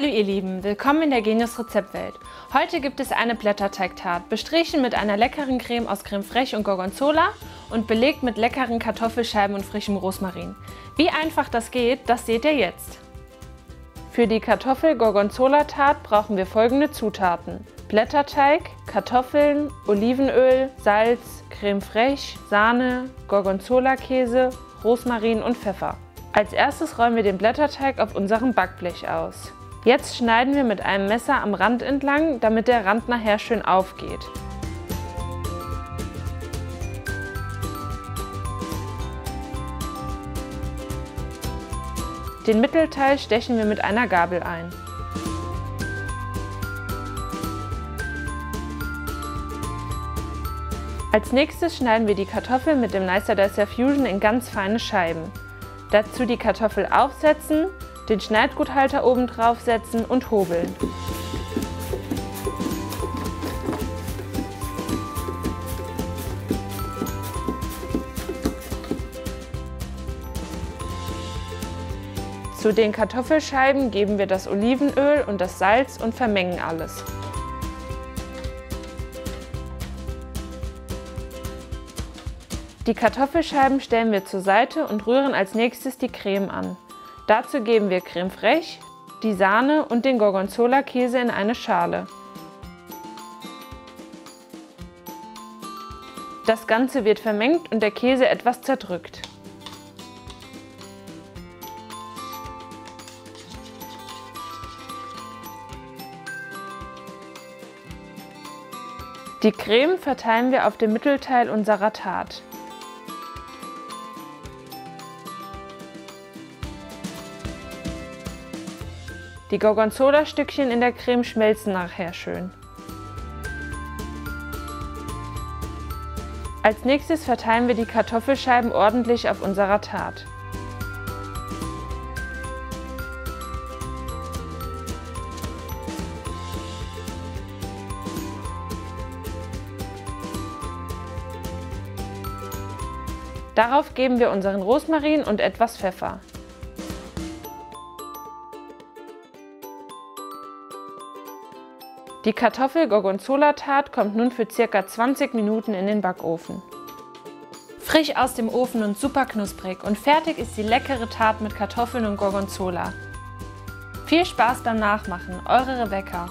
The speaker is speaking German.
Hallo ihr Lieben, willkommen in der Genius Rezeptwelt. Heute gibt es eine Blätterteigtart, bestrichen mit einer leckeren Creme aus Creme fraiche und Gorgonzola und belegt mit leckeren Kartoffelscheiben und frischem Rosmarin. Wie einfach das geht, das seht ihr jetzt. Für die Kartoffel-Gorgonzola-Tart brauchen wir folgende Zutaten. Blätterteig, Kartoffeln, Olivenöl, Salz, Creme fraiche, Sahne, Gorgonzola-Käse, Rosmarin und Pfeffer. Als erstes rollen wir den Blätterteig auf unserem Backblech aus. Jetzt schneiden wir mit einem Messer am Rand entlang, damit der Rand nachher schön aufgeht. Den Mittelteil stechen wir mit einer Gabel ein. Als nächstes schneiden wir die Kartoffel mit dem Nicer Dicer Fusion in ganz feine Scheiben. Dazu die Kartoffel aufsetzen, den Schneidguthalter oben drauf setzen und hobeln. Zu den Kartoffelscheiben geben wir das Olivenöl und das Salz und vermengen alles. Die Kartoffelscheiben stellen wir zur Seite und rühren als nächstes die Creme an. Dazu geben wir Creme fraiche, die Sahne und den Gorgonzola-Käse in eine Schale. Das Ganze wird vermengt und der Käse etwas zerdrückt. Die Creme verteilen wir auf dem Mittelteil unserer Tat. Die Gorgonzola-Stückchen in der Creme schmelzen nachher schön. Als nächstes verteilen wir die Kartoffelscheiben ordentlich auf unserer Tat. Darauf geben wir unseren Rosmarin und etwas Pfeffer. Die Kartoffel-Gorgonzola-Tat kommt nun für ca. 20 Minuten in den Backofen. Frisch aus dem Ofen und super knusprig und fertig ist die leckere Tat mit Kartoffeln und Gorgonzola. Viel Spaß beim Nachmachen, eure Rebecca.